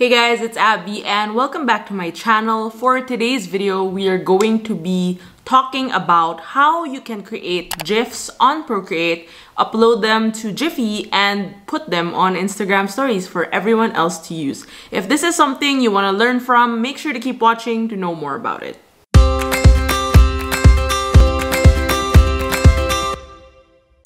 Hey guys, it's Abbey and welcome back to my channel. For today's video, we are going to be talking about how you can create GIFs on Procreate, upload them to Giphy, and put them on Instagram stories for everyone else to use. If this is something you want to learn from, make sure to keep watching to know more about it.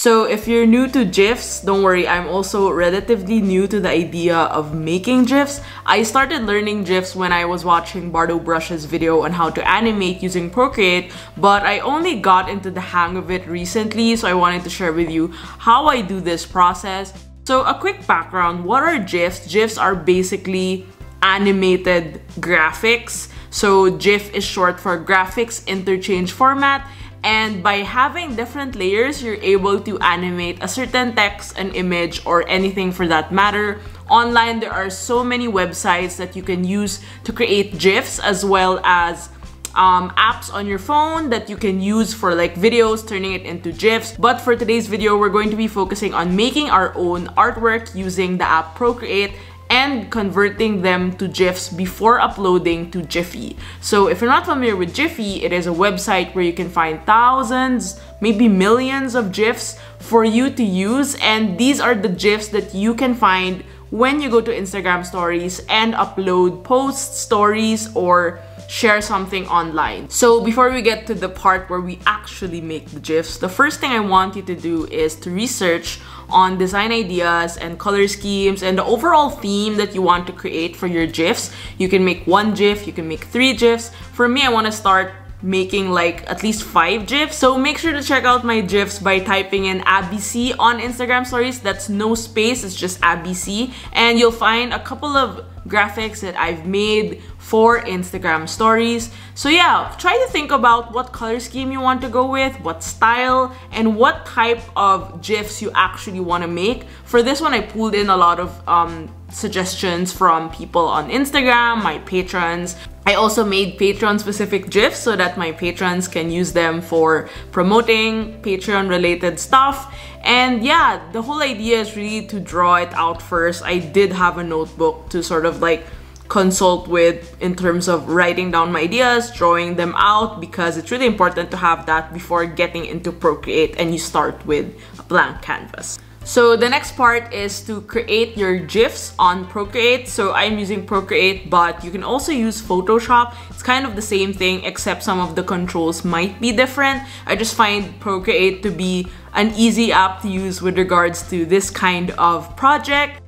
So if you're new to GIFs, don't worry, I'm also relatively new to the idea of making GIFs. I started learning GIFs when I was watching Bardot Brush's video on how to animate using Procreate, but I only got into the hang of it recently, so I wanted to share with you how I do this process. So a quick background, what are GIFs? GIFs are basically animated graphics. So GIF is short for Graphics Interchange Format and by having different layers, you're able to animate a certain text, an image, or anything for that matter. Online, there are so many websites that you can use to create GIFs as well as um, apps on your phone that you can use for like videos, turning it into GIFs. But for today's video, we're going to be focusing on making our own artwork using the app Procreate and converting them to GIFs before uploading to Giphy. So if you're not familiar with Giphy, it is a website where you can find thousands, maybe millions of GIFs for you to use and these are the GIFs that you can find when you go to Instagram stories and upload posts, stories, or share something online. So before we get to the part where we actually make the GIFs, the first thing I want you to do is to research on design ideas and color schemes and the overall theme that you want to create for your GIFs. You can make one GIF, you can make three GIFs. For me, I want to start making like at least five GIFs. So make sure to check out my GIFs by typing in ABC on Instagram stories. That's no space, it's just ABC. And you'll find a couple of graphics that I've made for Instagram stories. So yeah, try to think about what color scheme you want to go with, what style, and what type of GIFs you actually want to make. For this one, I pulled in a lot of um, suggestions from people on Instagram, my patrons. I also made Patreon specific GIFs so that my patrons can use them for promoting Patreon related stuff. And yeah, the whole idea is really to draw it out first. I did have a notebook to sort of like consult with in terms of writing down my ideas, drawing them out because it's really important to have that before getting into Procreate and you start with a blank canvas. So the next part is to create your GIFs on Procreate. So I'm using Procreate, but you can also use Photoshop. It's kind of the same thing, except some of the controls might be different. I just find Procreate to be an easy app to use with regards to this kind of project.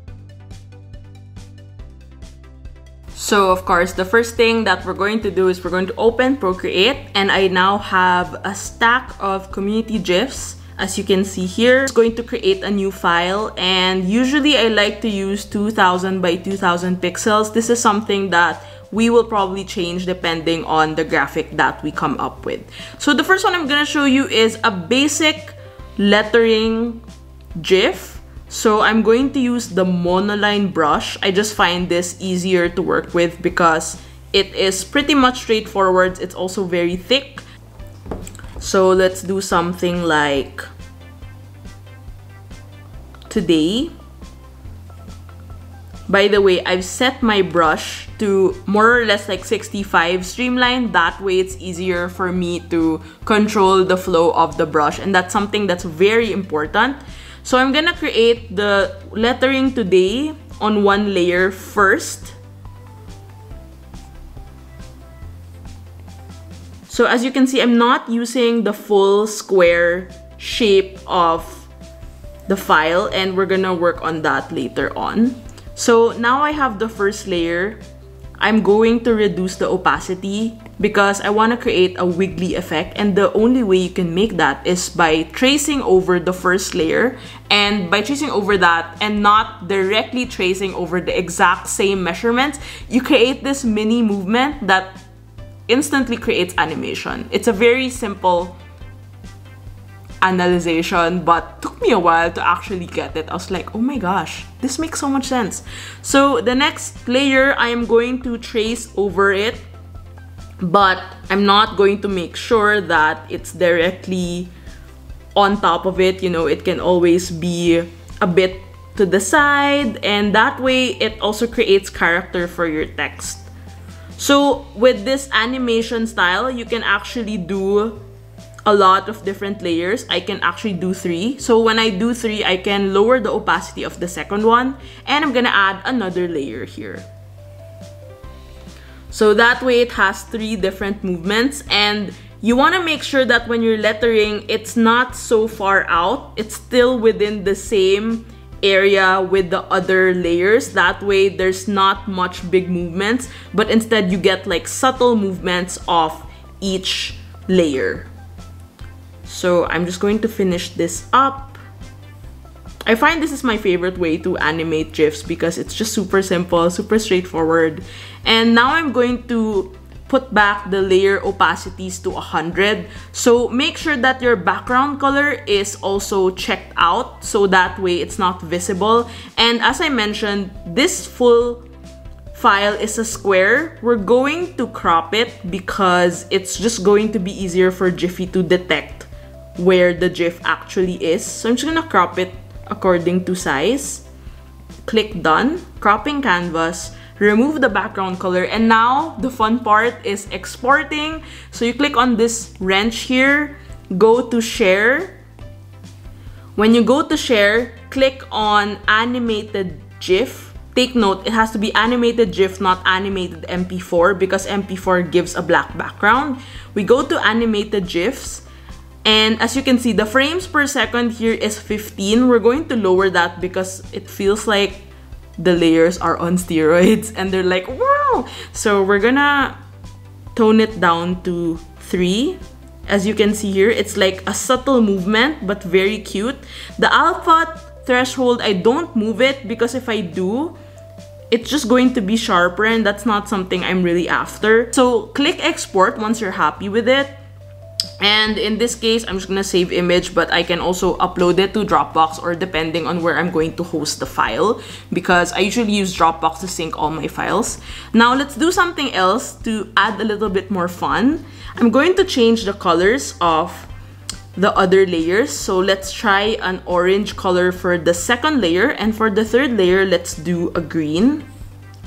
So of course, the first thing that we're going to do is we're going to open Procreate and I now have a stack of community GIFs as you can see here. It's going to create a new file and usually I like to use 2000 by 2000 pixels. This is something that we will probably change depending on the graphic that we come up with. So the first one I'm gonna show you is a basic lettering GIF. So I'm going to use the monoline brush. I just find this easier to work with because it is pretty much straightforward. It's also very thick. So let's do something like today. By the way, I've set my brush to more or less like 65 streamline. That way it's easier for me to control the flow of the brush. And that's something that's very important. So I'm gonna create the lettering today on one layer first. So as you can see, I'm not using the full square shape of the file and we're gonna work on that later on. So now I have the first layer. I'm going to reduce the opacity because I want to create a wiggly effect and the only way you can make that is by tracing over the first layer and by tracing over that and not directly tracing over the exact same measurements you create this mini movement that instantly creates animation. It's a very simple analyzation, but took me a while to actually get it. I was like, oh my gosh, this makes so much sense. So the next layer, I am going to trace over it, but I'm not going to make sure that it's directly on top of it. You know, it can always be a bit to the side and that way it also creates character for your text. So with this animation style, you can actually do a lot of different layers. I can actually do three. So when I do three, I can lower the opacity of the second one and I'm gonna add another layer here. So that way it has three different movements and you want to make sure that when you're lettering, it's not so far out. It's still within the same area with the other layers. That way, there's not much big movements, but instead you get like subtle movements of each layer. So I'm just going to finish this up. I find this is my favorite way to animate GIFs because it's just super simple, super straightforward. And now I'm going to put back the layer opacities to 100. So make sure that your background color is also checked out so that way it's not visible. And as I mentioned, this full file is a square. We're going to crop it because it's just going to be easier for Giphy to detect where the GIF actually is. So I'm just gonna crop it according to size. Click done, cropping canvas remove the background color. And now the fun part is exporting. So you click on this wrench here. Go to share. When you go to share click on animated GIF. Take note it has to be animated GIF not animated MP4 because MP4 gives a black background. We go to animated GIFs and as you can see, the frames per second here is 15. We're going to lower that because it feels like the layers are on steroids and they're like, wow! So we're gonna tone it down to 3. As you can see here, it's like a subtle movement but very cute. The alpha threshold, I don't move it because if I do, it's just going to be sharper and that's not something I'm really after. So click export once you're happy with it and in this case i'm just gonna save image but i can also upload it to dropbox or depending on where i'm going to host the file because i usually use dropbox to sync all my files. Now let's do something else to add a little bit more fun. I'm going to change the colors of the other layers. So let's try an orange color for the second layer. And for the third layer let's do a green.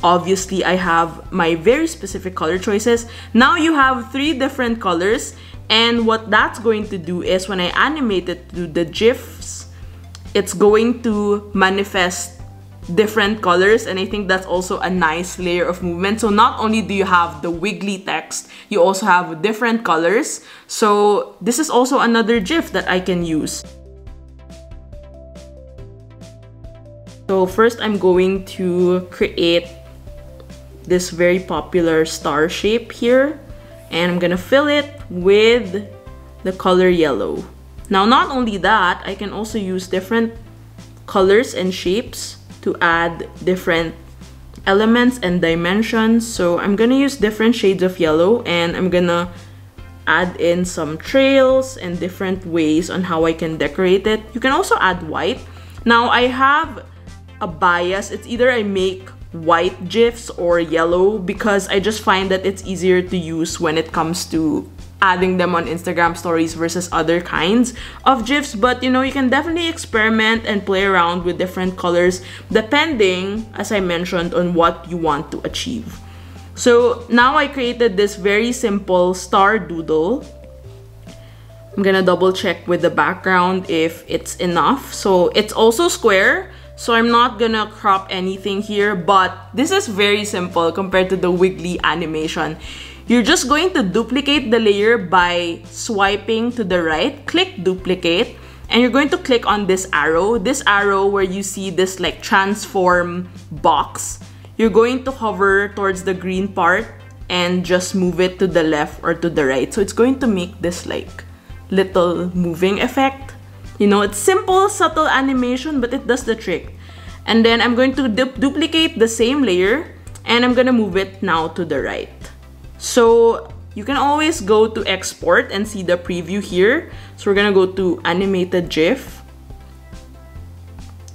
Obviously I have my very specific color choices. Now you have three different colors and what that's going to do is when I animate it to the GIFs, it's going to manifest different colors and I think that's also a nice layer of movement. So not only do you have the wiggly text, you also have different colors. So this is also another GIF that I can use. So first I'm going to create this very popular star shape here and I'm gonna fill it with the color yellow. Now, not only that, I can also use different colors and shapes to add different elements and dimensions. So I'm gonna use different shades of yellow and I'm gonna add in some trails and different ways on how I can decorate it. You can also add white. Now I have a bias. It's either I make white GIFs or yellow because I just find that it's easier to use when it comes to adding them on Instagram stories versus other kinds of GIFs. But you know, you can definitely experiment and play around with different colors depending, as I mentioned, on what you want to achieve. So now I created this very simple star doodle. I'm gonna double check with the background if it's enough. So it's also square, so I'm not gonna crop anything here, but this is very simple compared to the wiggly animation. You're just going to duplicate the layer by swiping to the right, click duplicate, and you're going to click on this arrow. This arrow where you see this like transform box. You're going to hover towards the green part and just move it to the left or to the right. So it's going to make this like little moving effect. You know, it's simple, subtle animation, but it does the trick. And then I'm going to du duplicate the same layer and I'm gonna move it now to the right. So you can always go to export and see the preview here. So we're gonna go to animated GIF.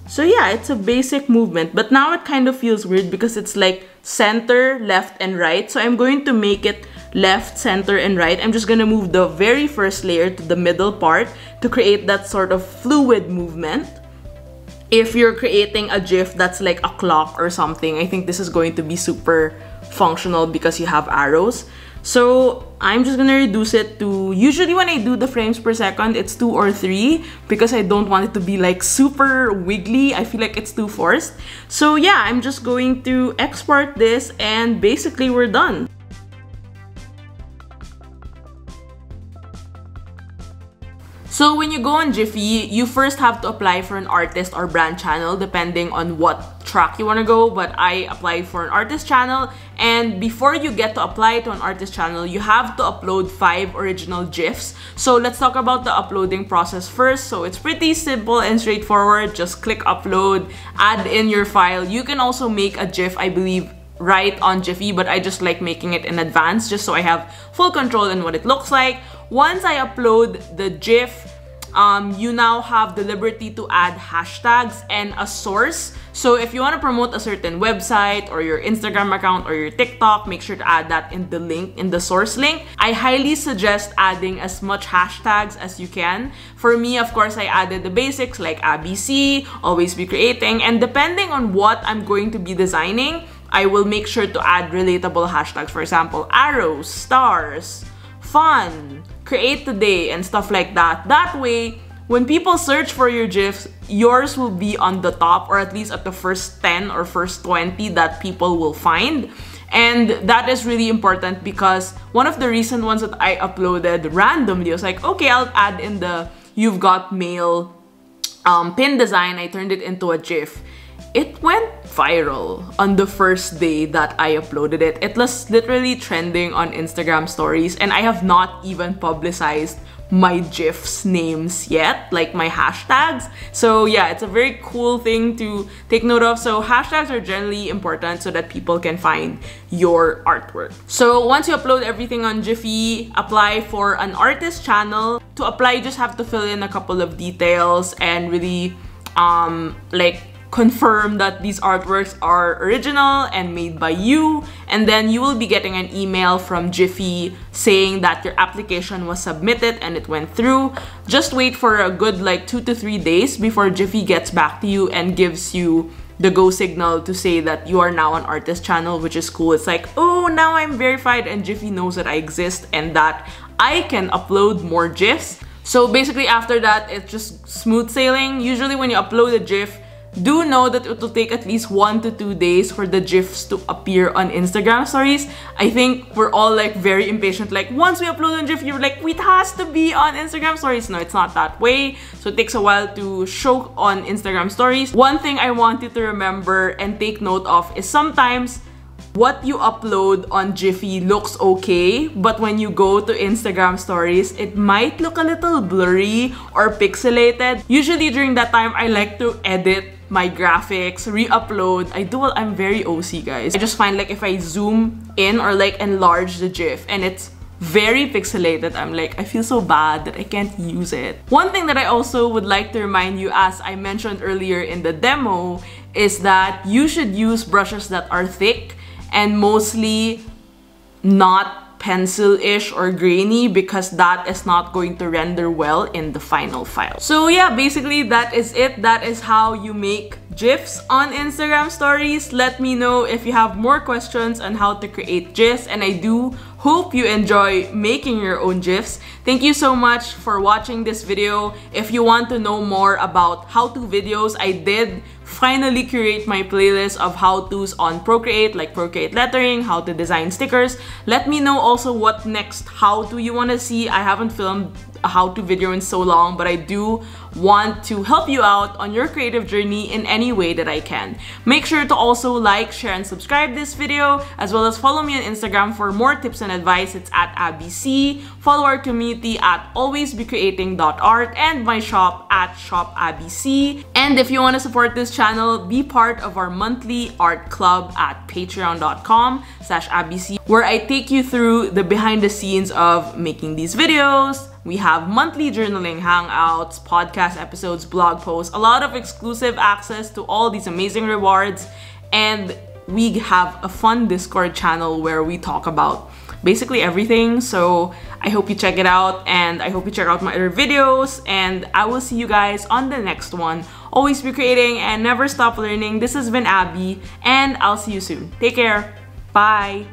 So yeah, it's a basic movement, but now it kind of feels weird because it's like center, left, and right. So I'm going to make it left, center, and right. I'm just gonna move the very first layer to the middle part to create that sort of fluid movement. if you're creating a GIF that's like a clock or something, I think this is going to be super functional because you have arrows. So I'm just gonna reduce it to, usually when I do the frames per second, it's two or three because I don't want it to be like super wiggly. I feel like it's too forced. So yeah, I'm just going to export this and basically we're done. So when you go on Giphy, you first have to apply for an artist or brand channel depending on what track you want to go. But I applied for an artist channel and before you get to apply to an artist channel, you have to upload five original GIFs. So let's talk about the uploading process first. So it's pretty simple and straightforward. Just click upload, add in your file. You can also make a GIF, I believe, right on Giphy, but I just like making it in advance just so I have full control in what it looks like. Once I upload the GIF, um, you now have the liberty to add hashtags and a source. So if you want to promote a certain website or your Instagram account or your TikTok, make sure to add that in the link, in the source link. I highly suggest adding as much hashtags as you can. For me, of course, I added the basics like ABC, always be creating, and depending on what I'm going to be designing, I will make sure to add relatable hashtags. For example, arrows, stars, fun, create today, and stuff like that. That way, when people search for your GIFs, yours will be on the top or at least at the first 10 or first 20 that people will find. And that is really important because one of the recent ones that I uploaded randomly, was like, okay, I'll add in the You've Got Mail um, pin design. I turned it into a GIF it went viral on the first day that I uploaded it. It was literally trending on Instagram stories and I have not even publicized my GIFs names yet, like my hashtags. So yeah, it's a very cool thing to take note of. So hashtags are generally important so that people can find your artwork. So once you upload everything on Giphy, apply for an artist channel. To apply, you just have to fill in a couple of details and really um, like confirm that these artworks are original and made by you and then you will be getting an email from Giphy saying that your application was submitted and it went through. Just wait for a good like two to three days before Giphy gets back to you and gives you the go signal to say that you are now an artist channel which is cool. It's like, oh now I'm verified and Giphy knows that I exist and that I can upload more GIFs. So basically after that, it's just smooth sailing. Usually when you upload a GIF, do know that it will take at least one to two days for the GIFs to appear on Instagram stories. I think we're all like very impatient. Like once we upload a GIF, you're like, it has to be on Instagram stories. No, it's not that way. So it takes a while to show on Instagram stories. One thing I want you to remember and take note of is sometimes what you upload on Giphy looks okay, but when you go to Instagram stories, it might look a little blurry or pixelated. Usually during that time, I like to edit my graphics, re-upload. I do, I'm very OC guys. I just find like if I zoom in or like enlarge the GIF and it's very pixelated, I'm like, I feel so bad that I can't use it. One thing that I also would like to remind you as I mentioned earlier in the demo is that you should use brushes that are thick and mostly not pencil-ish or grainy because that is not going to render well in the final file. So yeah, basically that is it. That is how you make GIFs on Instagram stories. Let me know if you have more questions on how to create GIFs and I do hope you enjoy making your own GIFs. Thank you so much for watching this video. If you want to know more about how-to videos, I did finally curate my playlist of how-tos on Procreate, like Procreate lettering, how to design stickers. Let me know also what next how-to you want to see. I haven't filmed a how-to video in so long, but I do want to help you out on your creative journey in any way that I can. Make sure to also like, share, and subscribe this video, as well as follow me on Instagram for more tips and advice. It's at ABC. Follow our community at alwaysbecreating.art and my shop at shopabc. And if you want to support this channel, be part of our monthly art club at patreon.com slash abbeysy, where I take you through the behind the scenes of making these videos, we have monthly journaling hangouts, podcast episodes, blog posts, a lot of exclusive access to all these amazing rewards, and we have a fun Discord channel where we talk about basically everything. So I hope you check it out and I hope you check out my other videos and I will see you guys on the next one. Always be creating and never stop learning. This has been Abbey, and I'll see you soon. Take care. Bye.